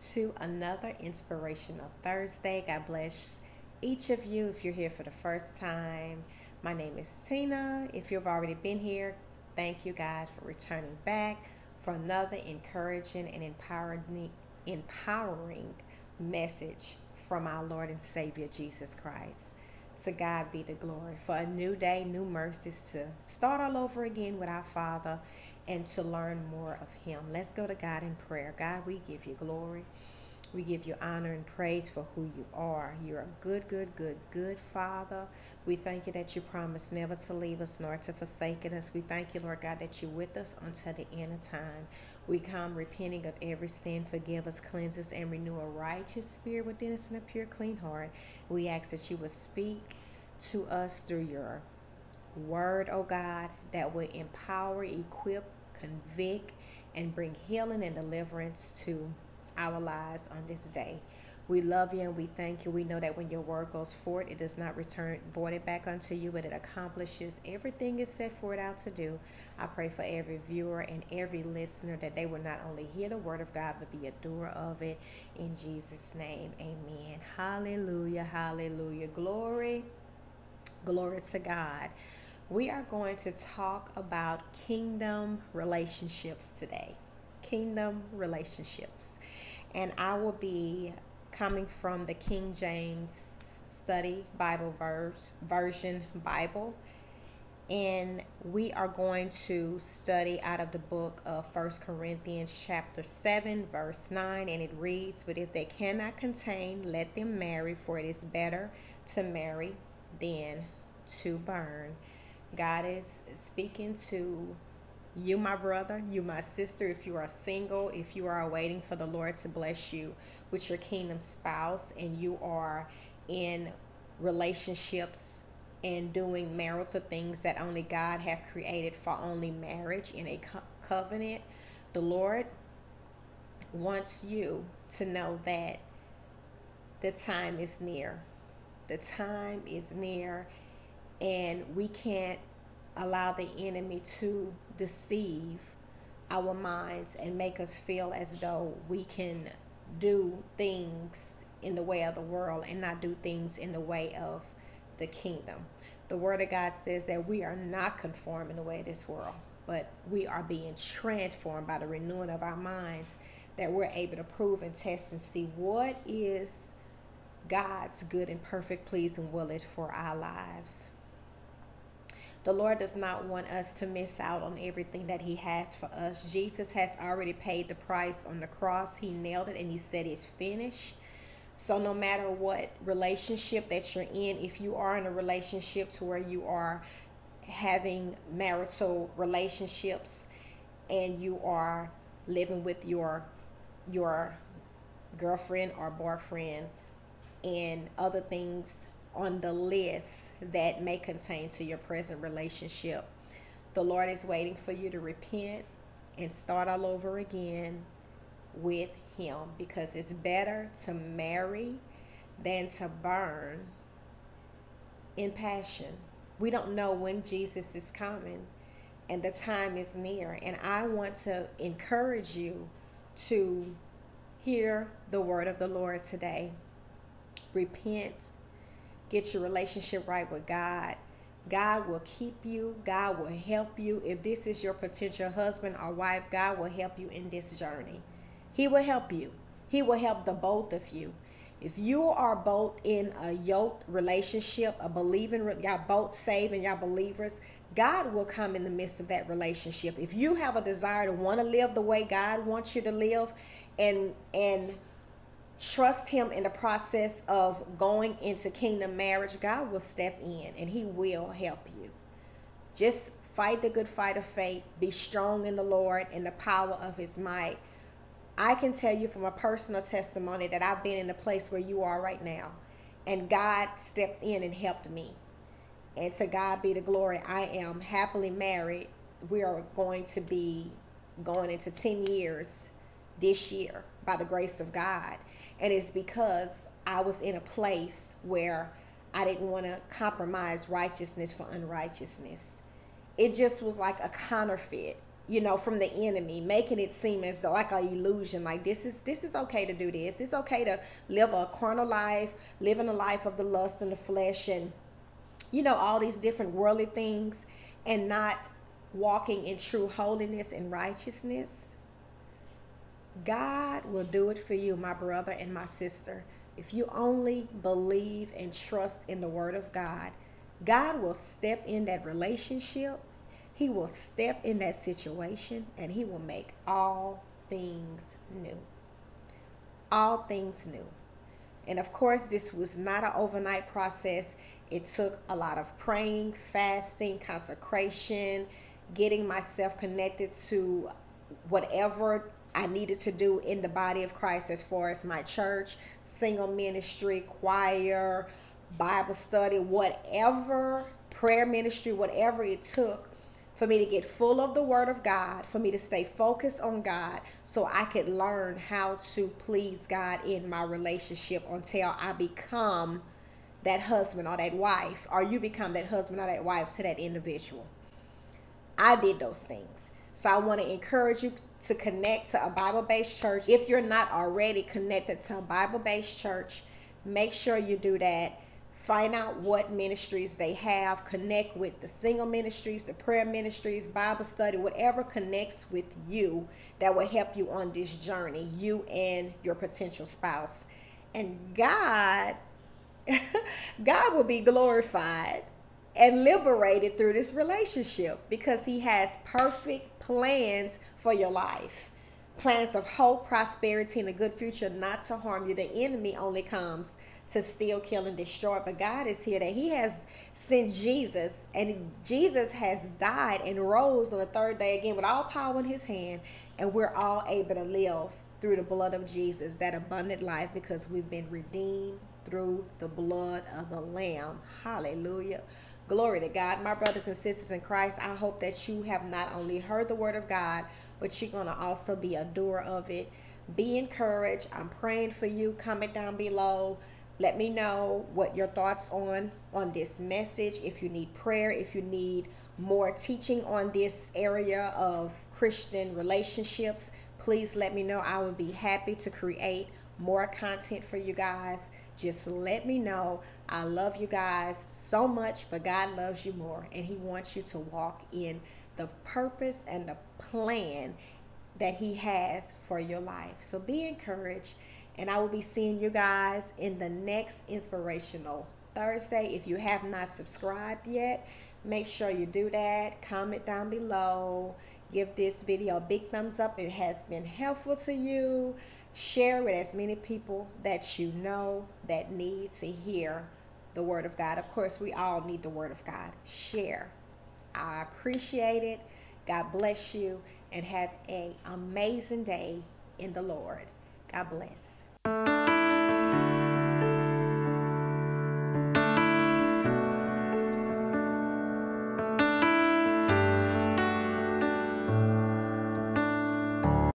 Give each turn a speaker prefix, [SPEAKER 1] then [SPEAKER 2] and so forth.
[SPEAKER 1] to another inspirational Thursday. God bless each of you if you're here for the first time. My name is Tina. If you've already been here, thank you guys for returning back for another encouraging and empowering empowering message from our Lord and Savior Jesus Christ. To God be the glory for a new day, new mercies to start all over again with our Father and to learn more of Him. Let's go to God in prayer. God, we give you glory. We give you honor and praise for who you are. You're a good, good, good, good Father. We thank you that you promise never to leave us nor to forsake us. We thank you, Lord God, that you're with us until the end of time. We come repenting of every sin. Forgive us, cleanse us, and renew a righteous spirit within us and a pure, clean heart. We ask that you would speak to us through your word, oh God, that will empower, equip, convict, and bring healing and deliverance to our lives on this day. We love you and we thank you. We know that when your word goes forth, it does not return voided back unto you, but it accomplishes everything it set for it out to do. I pray for every viewer and every listener that they will not only hear the word of God, but be a doer of it. In Jesus' name, amen. Hallelujah, hallelujah. Glory, glory to God. We are going to talk about kingdom relationships today. Kingdom relationships and I will be coming from the King James Study Bible verse version Bible. And we are going to study out of the book of First Corinthians chapter 7 verse 9 and it reads, "But if they cannot contain, let them marry, for it is better to marry than to burn." God is speaking to you, my brother, you, my sister, if you are single, if you are waiting for the Lord to bless you with your kingdom spouse, and you are in relationships and doing marital things that only God have created for only marriage in a co- covenant, the Lord wants you to know that the time is near. The time is near, and we can't allow the enemy to deceive our minds and make us feel as though we can do things in the way of the world and not do things in the way of the kingdom. The word of God says that we are not conforming the way of this world, but we are being transformed by the renewing of our minds that we're able to prove and test and see what is God's good and perfect pleasing will it for our lives. The Lord does not want us to miss out on everything that He has for us. Jesus has already paid the price on the cross, He nailed it, and He said it's finished. So, no matter what relationship that you're in, if you are in a relationship to where you are having marital relationships and you are living with your your girlfriend or boyfriend and other things on the list that may contain to your present relationship. The Lord is waiting for you to repent and start all over again with Him because it's better to marry than to burn in passion. We don't know when Jesus is coming and the time is near. And I want to encourage you to hear the word of the Lord today. Repent get your relationship right with God. God will keep you. God will help you. If this is your potential husband or wife, God will help you in this journey. He will help you. He will help the both of you. If you are both in a yoked relationship, a believing, y'all both saved and y'all believers, God will come in the midst of that relationship. If you have a desire to want to live the way God wants you to live, and and trust him in the process of going into kingdom marriage, God will step in and he will help you. Just fight the good fight of faith, be strong in the Lord and the power of his might. I can tell you from a personal testimony that I've been in a place where you are right now, and God stepped in and helped me. And to God be the glory. I am happily married. We are going to be going into 10 years this year by the grace of God. And it's because I was in a place where I didn't want to compromise righteousness for unrighteousness. It just was like a counterfeit. you know from the enemy making it seem as though like an illusion like this is this is okay to do this it's okay to live a carnal life living a life of the lust and the flesh and you know all these different worldly things and not walking in true holiness and righteousness god will do it for you my brother and my sister if you only believe and trust in the word of god god will step in that relationship he will step in that situation and he will make all things new. All things new. And of course, this was not an overnight process. It took a lot of praying, fasting, consecration, getting myself connected to whatever I needed to do in the body of Christ as far as my church, single ministry, choir, Bible study, whatever prayer ministry, whatever it took for me to get full of the Word of God, for me to stay focused on God, so I could learn how to please God in my relationship until I become that husband or that wife, or you become that husband or that wife to that individual. I did those things. So I want to encourage you to connect to a Bible based church. If you're not already connected to a Bible based church, make sure you do that find out what ministries they have, connect with the single ministries, the prayer ministries, Bible study, whatever connects with you that will help you on this journey, you and your potential spouse. And God, God will be glorified and liberated through this relationship because He has perfect plans for your life. Plans of hope, prosperity, and a good future, not to harm you. The enemy only comes to steal, kill, and destroy. But God is here that He has sent Jesus, and Jesus has died and rose on the third day again with all power in His hand, and we're all able to live through the blood of Jesus, that abundant life, because we've been redeemed through the blood of the Lamb. Hallelujah. Glory to God. My brothers and sisters in Christ, I hope that you have not only heard the word of God, but you're going to also be a doer of it. Be encouraged. I'm praying for you. Comment down below. Let me know what your thoughts on on this message. If you need prayer, if you need more teaching on this area of Christian relationships, please let me know. I would be happy to create more content for you guys. Just let me know. I love you guys so much, but God loves you more, and He wants you to walk in the purpose and the plan that He has for your life. So be encouraged and I will be seeing you guys in the next inspirational Thursday. If you have not subscribed yet, make sure you do that. Comment down below. Give this video a big thumbs up. It has been helpful to you. Share with as many people that you know that need to hear the Word of God. Of course, we all need the Word of God. Share. I appreciate it. God bless you and have an amazing day in the Lord. God bless.